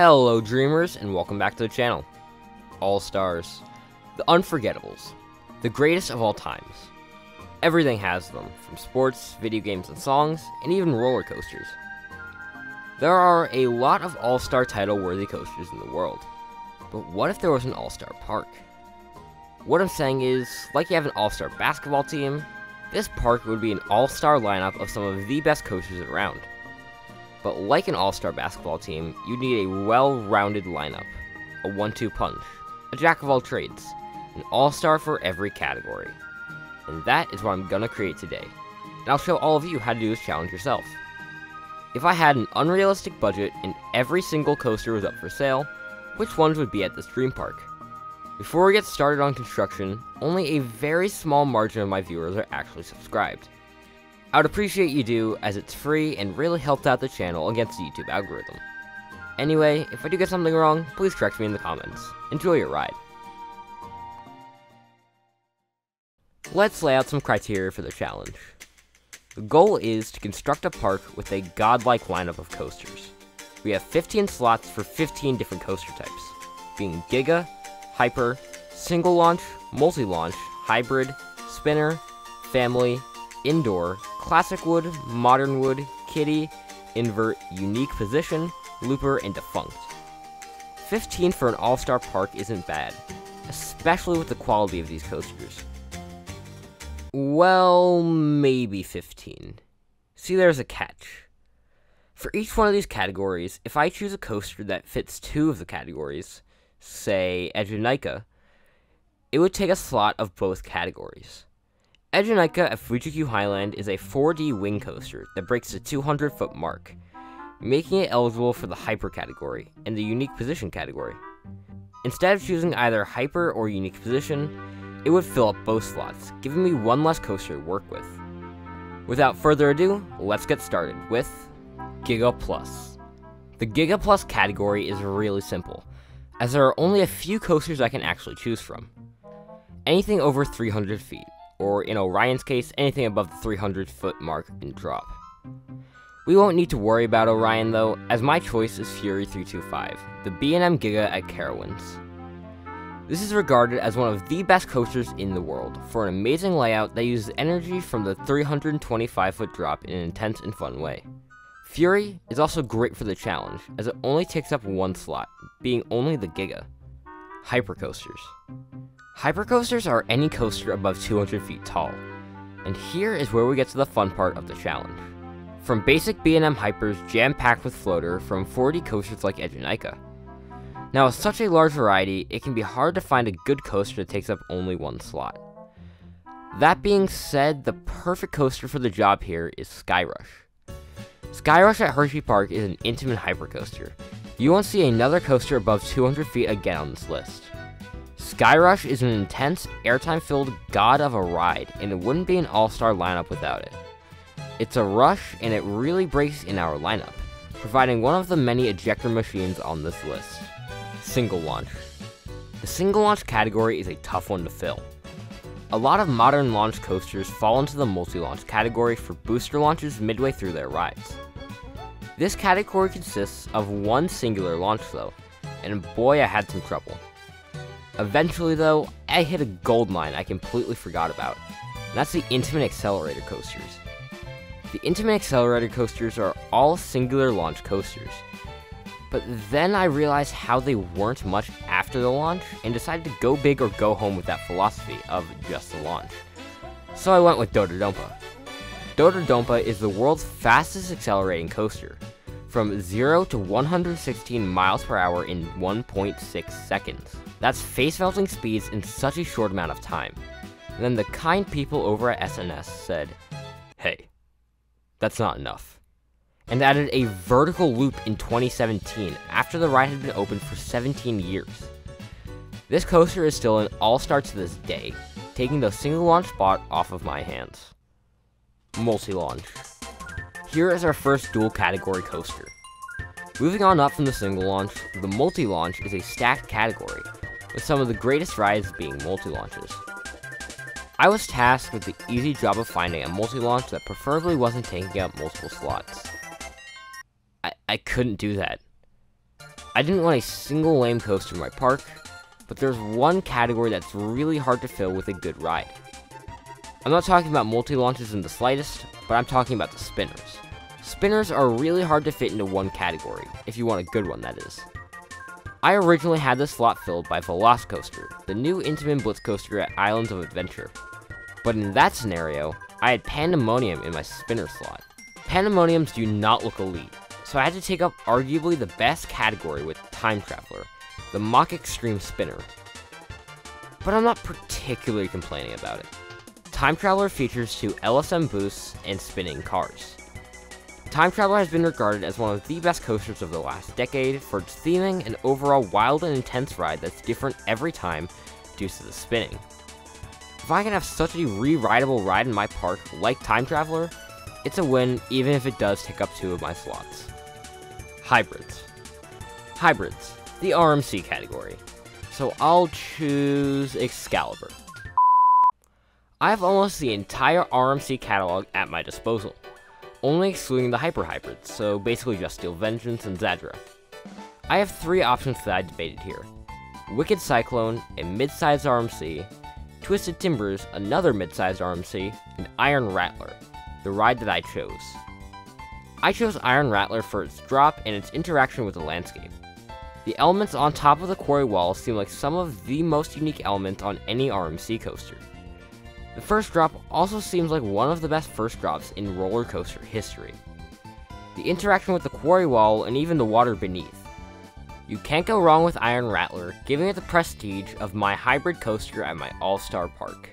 Hello dreamers and welcome back to the channel. All Stars. The Unforgettables. The greatest of all times. Everything has them, from sports, video games and songs, and even roller coasters. There are a lot of All-Star title worthy coasters in the world. But what if there was an All-Star park? What I'm saying is, like you have an All-Star basketball team, this park would be an All-Star lineup of some of the best coasters around. But like an all-star basketball team, you need a well-rounded lineup, a one-two punch, a jack of all trades, an all-star for every category. And that is what I'm gonna create today. And I'll show all of you how to do this challenge yourself. If I had an unrealistic budget and every single coaster was up for sale, which ones would be at this dream park? Before we get started on construction, only a very small margin of my viewers are actually subscribed. I would appreciate you do, as it's free and really helps out the channel against the YouTube algorithm. Anyway, if I do get something wrong, please correct me in the comments. Enjoy your ride. Let's lay out some criteria for the challenge. The goal is to construct a park with a godlike lineup of coasters. We have 15 slots for 15 different coaster types, being Giga, Hyper, Single Launch, Multi-Launch, Hybrid, Spinner, Family, Indoor, Classic Wood, Modern Wood, kiddie, Invert, Unique Position, Looper, and Defunct. 15 for an all-star park isn't bad, especially with the quality of these coasters. Well, maybe 15. See, there's a catch. For each one of these categories, if I choose a coaster that fits two of the categories, say Eejanaika, it would take a slot of both categories. Eejanaika at Fuji-Q Highland is a 4D wing coaster that breaks the 200 foot mark, making it eligible for the Hyper category and the Unique Position category. Instead of choosing either Hyper or Unique Position, it would fill up both slots, giving me one less coaster to work with. Without further ado, let's get started with Giga Plus. The Giga Plus category is really simple, as there are only a few coasters I can actually choose from. Anything over 300 feet, or in Orion's case, anything above the 300 foot mark and drop. We won't need to worry about Orion though, as my choice is Fury 325, the B&M Giga at Carowinds. This is regarded as one of the best coasters in the world, for an amazing layout that uses energy from the 325 foot drop in an intense and fun way. Fury is also great for the challenge, as it only takes up one slot, being only the Giga. Hypercoasters. Hypercoasters are any coaster above 200 feet tall, and here is where we get to the fun part of the challenge. From basic B&M Hypers jam-packed with floater from 40 coasters like Eejanaika. Now with such a large variety, it can be hard to find a good coaster that takes up only one slot. That being said, the perfect coaster for the job here is Skyrush. Skyrush at Hersheypark is an Intamin hypercoaster. You won't see another coaster above 200 feet again on this list. Skyrush is an intense, airtime-filled god of a ride, and it wouldn't be an all-star lineup without it. It's a rush, and it really breaks in our lineup, providing one of the many ejector machines on this list. Single Launch. The single launch category is a tough one to fill. A lot of modern launch coasters fall into the multi-launch category for booster launches midway through their rides. This category consists of one singular launch though, and boy I had some trouble. Eventually, though, I hit a gold mine I completely forgot about, and that's the Intamin Accelerator coasters. The Intamin Accelerator coasters are all singular launch coasters, but then I realized how they weren't much after the launch, and decided to go big or go home with that philosophy of just the launch. So I went with Do-Dodonpa. Do-Dodonpa is the world's fastest accelerating coaster, from 0 to 116 miles per hour in 1.6 seconds. That's face melting speeds in such a short amount of time. And then the kind people over at S&S said, hey, that's not enough. And added a vertical loop in 2017 after the ride had been open for 17 years. This coaster is still an all-star to this day, taking the single launch spot off of my hands. Multi-launch. Here is our first dual category coaster. Moving on up from the single launch, the multi-launch is a stacked category, with some of the greatest rides being multi-launches. I was tasked with the easy job of finding a multi-launch that preferably wasn't taking up multiple slots. I, I couldn't do that. I didn't want a single lame coaster in my park, but there's one category that's really hard to fill with a good ride. I'm not talking about multi-launches in the slightest, but I'm talking about the spinners. Spinners are really hard to fit into one category, if you want a good one that is. I originally had this slot filled by Velocicoaster, the new Intamin Blitz coaster at Islands of Adventure. But in that scenario, I had Pandemonium in my spinner slot. Pandemoniums do not look elite, so I had to take up arguably the best category with Time Traveler, the Mack Extreme Spinner. But I'm not particularly complaining about it. Time Traveler features two LSM boosts and spinning cars. Time Traveler has been regarded as one of the best coasters of the last decade for its theming and overall wild and intense ride that's different every time due to the spinning. If I can have such a re-rideable ride in my park like Time Traveler, it's a win even if it does take up two of my slots. Hybrids. Hybrids, the RMC category. So I'll choose Excalibur. I have almost the entire RMC catalog at my disposal only excluding the Hyper Hybrids, so basically just Steel Vengeance and Zadra. I have three options that I debated here. Wicked Cyclone, a mid-sized RMC, Twisted Timbers, another mid-sized RMC, and Iron Rattler, the ride that I chose. I chose Iron Rattler for its drop and its interaction with the landscape. The elements on top of the quarry wall seem like some of the most unique elements on any RMC coaster. The first drop also seems like one of the best first drops in roller coaster history. The interaction with the quarry wall and even the water beneath. You can't go wrong with Iron Rattler, giving it the prestige of my hybrid coaster at my all-star park.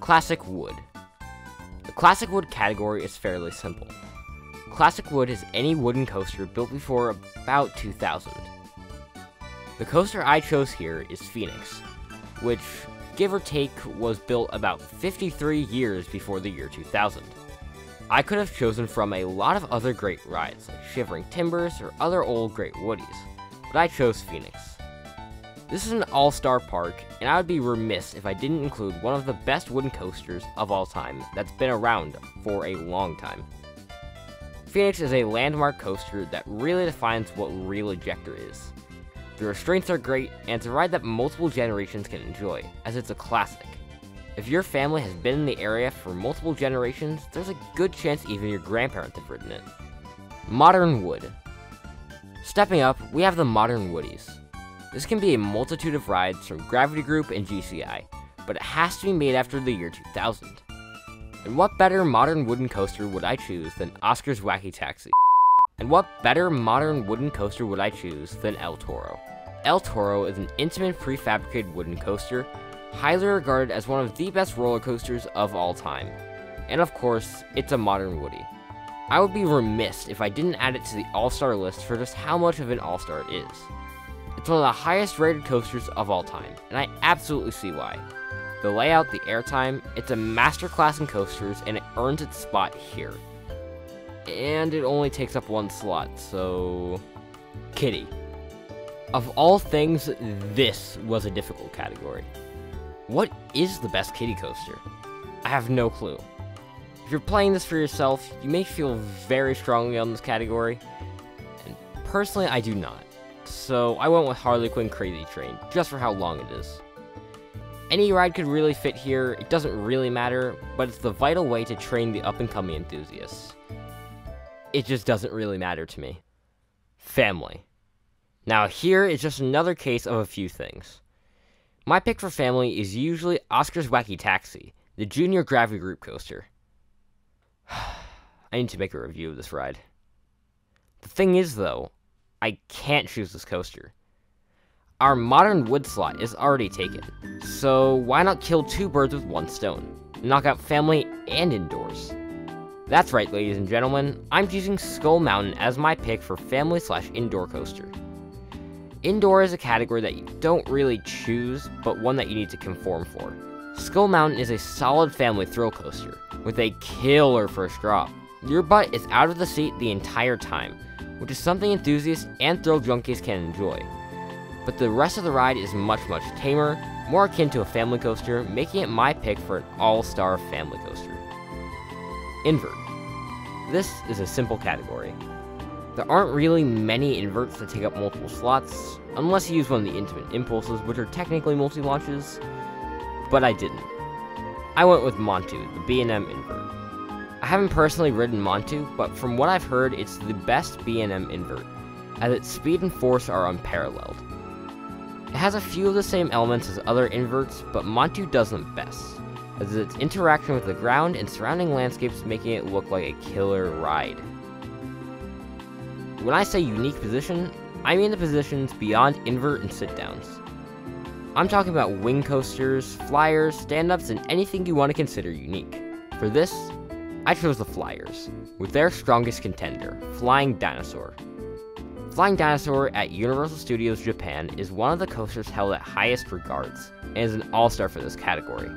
Classic Wood. The Classic Wood category is fairly simple. Classic Wood is any wooden coaster built before about 2000. The coaster I chose here is Phoenix, which give or take, was built about 53 years before the year 2000. I could have chosen from a lot of other great rides, like Shivering Timbers or other old great woodies, but I chose Phoenix. This is an all-star park, and I would be remiss if I didn't include one of the best wooden coasters of all time that's been around for a long time. Phoenix is a landmark coaster that really defines what real ejector is. The restraints are great, and it's a ride that multiple generations can enjoy, as it's a classic. If your family has been in the area for multiple generations, there's a good chance even your grandparents have ridden it. Modern Wood. Stepping up, we have the Modern Woodies. This can be a multitude of rides from Gravity Group and GCI, but it has to be made after the year 2000. And what better modern wooden coaster would I choose than Oscar's Wacky Taxi? And what better modern wooden coaster would I choose than El Toro? El Toro is an Intamin prefabricated wooden coaster, highly regarded as one of the best roller coasters of all time. And of course, it's a modern Woody. I would be remiss if I didn't add it to the all-star list for just how much of an all-star it is. It's one of the highest rated coasters of all time, and I absolutely see why. The layout, the airtime, it's a masterclass in coasters, and it earns its spot here and it only takes up one slot, so... Kiddie. Of all things, this was a difficult category. What is the best kiddie coaster? I have no clue. If you're playing this for yourself, you may feel very strongly on this category, and personally I do not. So I went with Harley Quinn Crazy Train, just for how long it is. Any ride could really fit here, it doesn't really matter, but it's the vital way to train the up-and-coming enthusiasts it just doesn't really matter to me. Family. Now, here is just another case of a few things. My pick for family is usually Oscar's Wacky Taxi, the junior gravity group coaster. I need to make a review of this ride. The thing is, though, I can't choose this coaster. Our modern wood slot is already taken, so why not kill two birds with one stone? Knock out family and indoors. That's right, ladies and gentlemen, I'm choosing Skull Mountain as my pick for family slash indoor coaster. Indoor is a category that you don't really choose, but one that you need to conform for. Skull Mountain is a solid family thrill coaster, with a killer first drop. Your butt is out of the seat the entire time, which is something enthusiasts and thrill junkies can enjoy. But the rest of the ride is much, much tamer, more akin to a family coaster, making it my pick for an all-star family coaster. Invert. This is a simple category. There aren't really many inverts that take up multiple slots, unless you use one of the Intamin Impulses, which are technically multi-launches, but I didn't. I went with Montu, the B&M invert. I haven't personally ridden Montu, but from what I've heard, it's the best B&M invert, as its speed and force are unparalleled. It has a few of the same elements as other inverts, but Montu does them best, as its interaction with the ground and surrounding landscapes making it look like a killer ride. When I say unique position, I mean the positions beyond invert and sit-downs. I'm talking about wing coasters, flyers, stand-ups, and anything you want to consider unique. For this, I chose the Flyers, with their strongest contender, Flying Dinosaur. Flying Dinosaur at Universal Studios Japan is one of the coasters held at highest regards, and is an all-star for this category.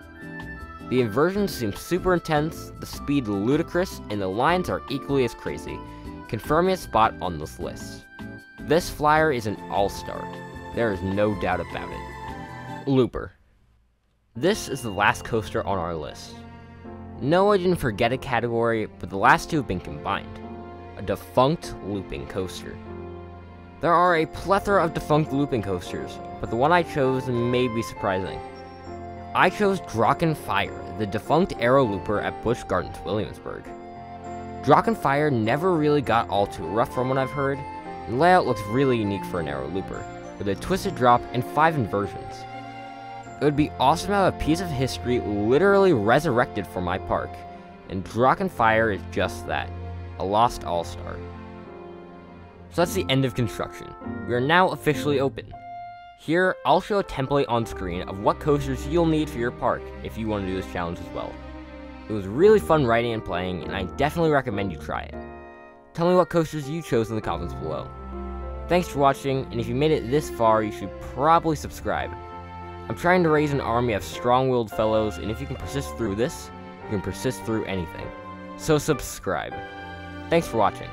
The inversions seem super intense, the speed ludicrous, and the lines are equally as crazy, confirming a spot on this list. This flyer is an all-star, there is no doubt about it. Looper. This is the last coaster on our list. No, I didn't forget a category, but the last two have been combined. A defunct looping coaster. There are a plethora of defunct looping coasters, but the one I chose may be surprising. I chose Drachen Fire, the defunct arrow looper at Busch Gardens, Williamsburg. Drachen Fire never really got all too rough from what I've heard, and the layout looks really unique for an arrow looper, with a twisted drop and 5 inversions. It would be awesome to have a piece of history literally resurrected for my park, and Drachen Fire is just that, a lost all-star. So that's the end of construction. We are now officially open. Here, I'll show a template on screen of what coasters you'll need for your park if you want to do this challenge as well. It was really fun writing and playing, and I definitely recommend you try it. Tell me what coasters you chose in the comments below. Thanks for watching, and if you made it this far, you should probably subscribe. I'm trying to raise an army of strong-willed fellows, and if you can persist through this, you can persist through anything. So subscribe. Thanks for watching.